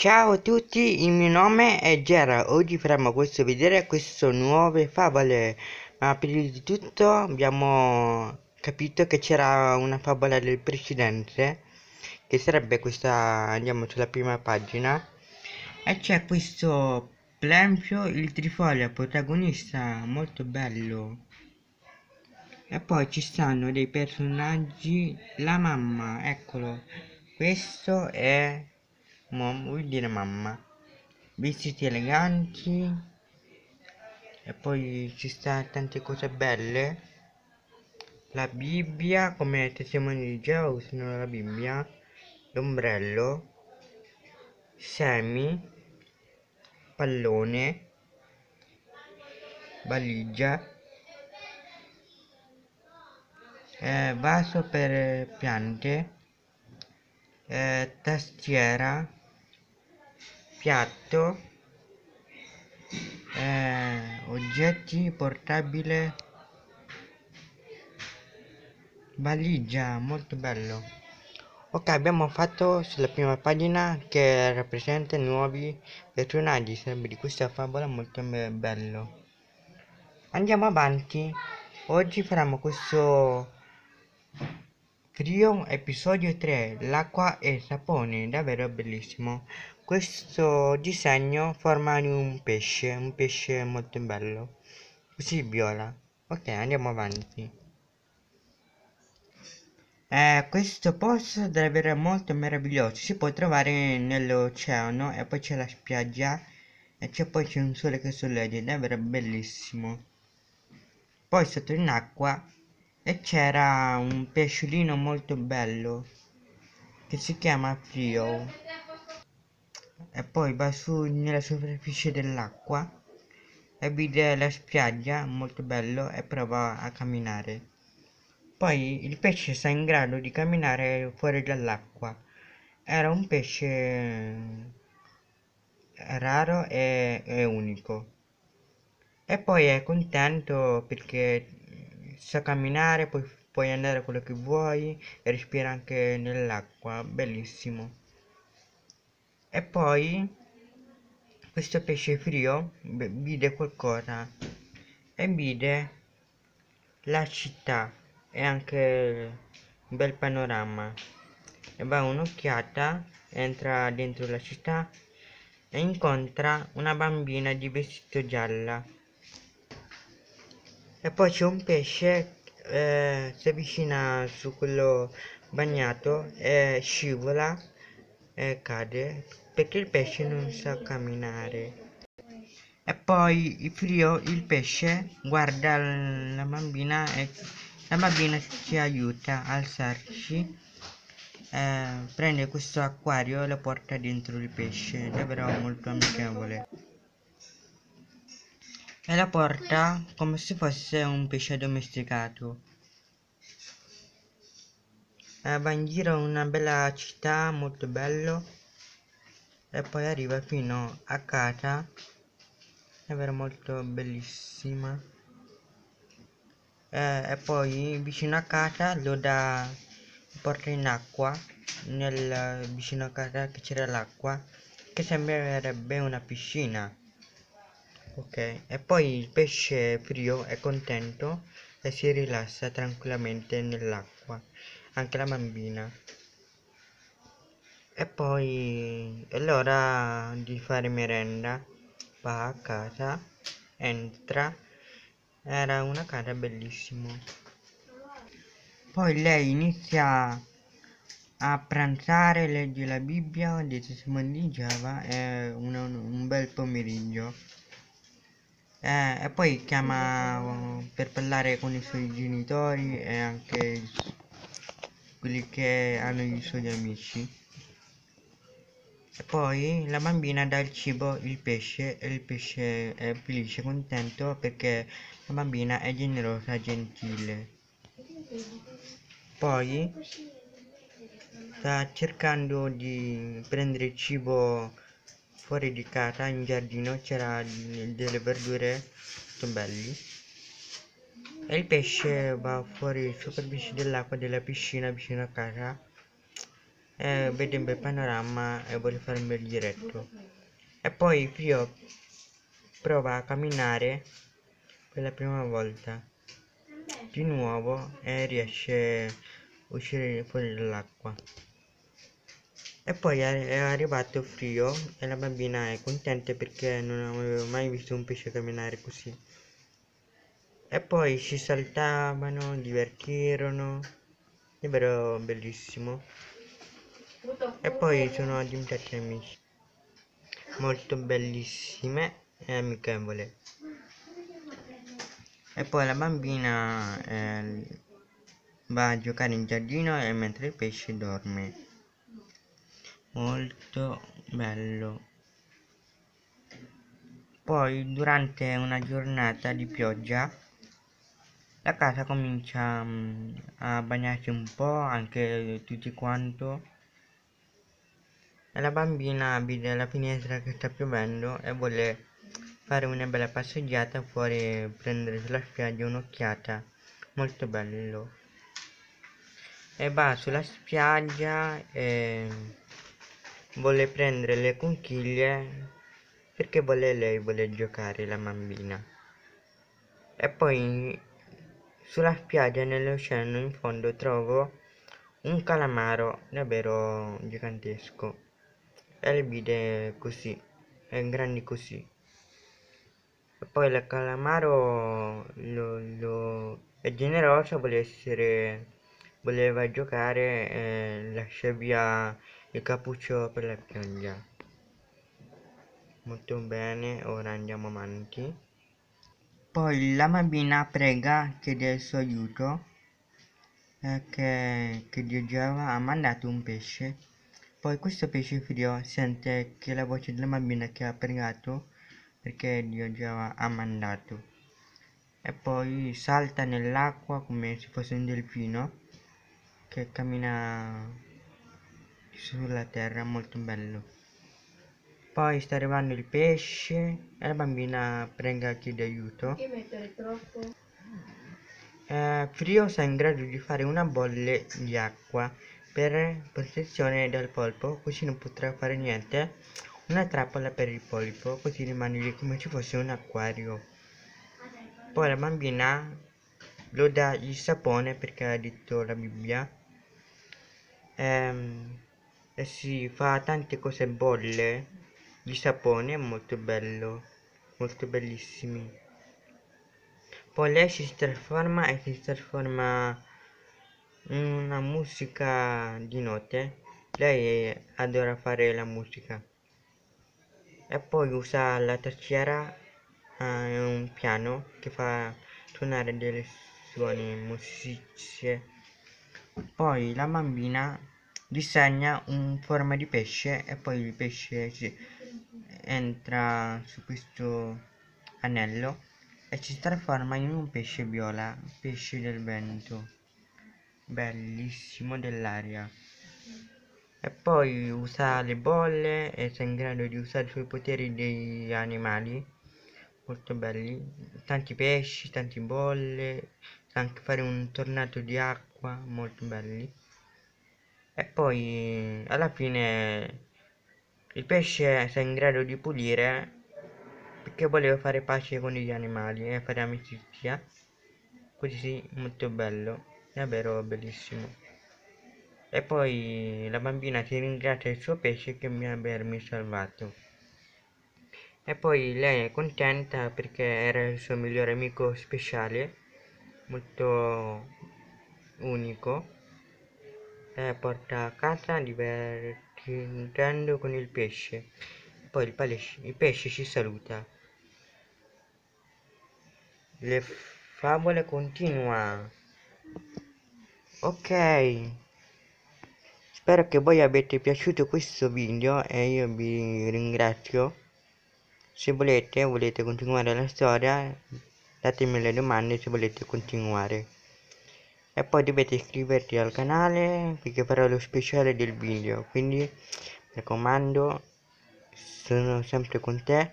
Ciao a tutti, il mio nome è Gera, oggi faremo questo vedere queste nuove favole, ma prima di tutto abbiamo capito che c'era una favola del precedente, che sarebbe questa, andiamo sulla prima pagina, e c'è questo Plemfio, il trifoglio protagonista, molto bello. E poi ci stanno dei personaggi, la mamma, eccolo, questo è Mom vuol dire mamma. Vestiti eleganti. E poi ci sta tante cose belle. La Bibbia, come testimoni di Geova usano la Bibbia. L'ombrello. Semi. Pallone. Valigia. Eh, vaso per piante. Eh, tastiera piatto eh, oggetti portabile valigia molto bello. Ok abbiamo fatto sulla prima pagina che rappresenta nuovi personaggi sarebbe di questa favola molto bello. Andiamo avanti. Oggi faremo questo Trio episodio 3 L'acqua e sapone davvero bellissimo questo disegno forma un pesce, un pesce molto bello, così viola. Ok, andiamo avanti. Eh, questo posto è davvero molto meraviglioso, si può trovare nell'oceano e poi c'è la spiaggia e c'è poi c'è un sole che soleggia, davvero bellissimo. Poi sotto in acqua e c'era un pesciolino molto bello che si chiama Frio e poi va su nella superficie dell'acqua e vede la spiaggia molto bello e prova a camminare. Poi il pesce sta in grado di camminare fuori dall'acqua. Era un pesce eh, raro e, e unico. E poi è contento perché sa camminare poi puoi andare quello che vuoi e respira anche nell'acqua. Bellissimo e poi questo pesce frio vide qualcosa e vide la città e anche un bel panorama. E va un'occhiata entra dentro la città e incontra una bambina di vestito gialla. E poi c'è un pesce eh, si avvicina su quello bagnato e scivola cade perché il pesce non sa camminare. E poi il frio, il pesce, guarda la bambina e la bambina ci aiuta a alzarci. Eh, prende questo acquario e lo porta dentro il pesce, davvero molto amichevole. E la porta come se fosse un pesce addomesticato. Eh, va in giro una bella città, molto bello e poi arriva fino a casa. È vero molto bellissima. Eh, e poi vicino a casa lo da porta in acqua nel vicino a casa che c'era l'acqua che sembrerebbe una piscina. Ok e poi il pesce frio è contento e si rilassa tranquillamente nell'acqua anche la bambina. E poi è l'ora di fare merenda. Va a casa entra. Era una casa bellissima. Poi lei inizia a pranzare legge la bibbia dice si mangiava è un, un bel pomeriggio. Eh, e poi chiama per parlare con i suoi genitori e anche quelli che hanno i suoi amici poi la bambina dà il cibo, il pesce e il pesce è felice, contento perché la bambina è generosa, gentile. Poi sta cercando di prendere il cibo fuori di casa, in giardino c'era delle verdure molto belli e il pesce va fuori superficie dell'acqua della piscina vicino a casa. Eh, vede un bel panorama e vuole fare un bel giretto. E poi Frio prova a camminare per la prima volta. Di nuovo e riesce a uscire fuori dall'acqua. E poi è arrivato Frio e la bambina è contenta perché non aveva mai visto un pesce camminare così e poi si saltavano, divertirono. Davvero bellissimo. E poi sono diventati amici. Molto bellissime e amichevole. E poi la bambina eh, va a giocare in giardino e mentre il pesce dorme. Molto bello. Poi durante una giornata di pioggia la casa comincia um, a bagnarsi un po' anche tutti quanto. E la bambina vede la finestra che sta piovendo e vuole fare una bella passeggiata fuori prendere sulla spiaggia un'occhiata. Molto bello. E va sulla spiaggia e vuole prendere le conchiglie perché vuole lei vuole giocare la bambina. E poi sulla spiaggia nell'oceano in fondo trovo un calamaro davvero gigantesco e le vide così, è grandi così. E poi il calamaro lo, lo, è generoso, vuole essere, voleva giocare e lascia via il cappuccio per la pioggia. Molto bene, ora andiamo avanti. Poi la bambina prega, chiede il suo aiuto, eh, che, che Dio Giova ha mandato un pesce. Poi questo pesce frio sente che la voce della bambina che ha pregato perché Dio Giova ha mandato. E poi salta nell'acqua come se fosse un delfino che cammina sulla terra, molto bello. Poi sta arrivando il pesce e la bambina prega chiede aiuto. Perché mettere troppo? Eh, Frio sa in grado di fare una bolle di acqua per protezione dal polpo, così non potrà fare niente. Una trappola per il polipo, così rimane lì come se fosse un acquario. Poi la bambina lo dà il sapone perché ha detto la Bibbia. Ehm, e si fa tante cose bolle di sapone molto bello molto bellissimi. Poi lei si trasforma e si trasforma in una musica di note lei adora fare la musica. E poi usa la tastiera e uh, un piano che fa suonare delle suoni musicizie. Poi la bambina disegna un forma di pesce e poi il pesce si entra su questo anello e si trasforma in un pesce viola, pesce del vento, bellissimo dell'aria. E poi usa le bolle e sei in grado di usare i suoi poteri degli animali, molto belli, tanti pesci, tanti bolle, anche fare un tornado di acqua, molto belli. E poi alla fine il pesce sei in grado di pulire perché voleva fare pace con gli animali e fare amicizia. Così molto bello, davvero bellissimo. E poi la bambina ti ringrazia il suo pesce che mi avermi salvato. E poi lei è contenta perché era il suo migliore amico speciale, molto unico. E porta a casa divertente giocando con il pesce. Poi il, il pesce ci saluta. Le favole continua. Ok. Spero che voi abbiate piaciuto questo video e io vi ringrazio. Se volete, volete continuare la storia, datemi le domande se volete continuare e poi dovete iscriverti al canale perché farò lo speciale del video quindi mi raccomando sono sempre con te.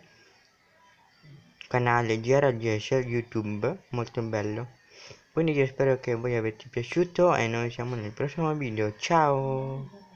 Canale GRG su youtube molto bello. Quindi io spero che voi avete piaciuto e noi siamo nel prossimo video. Ciao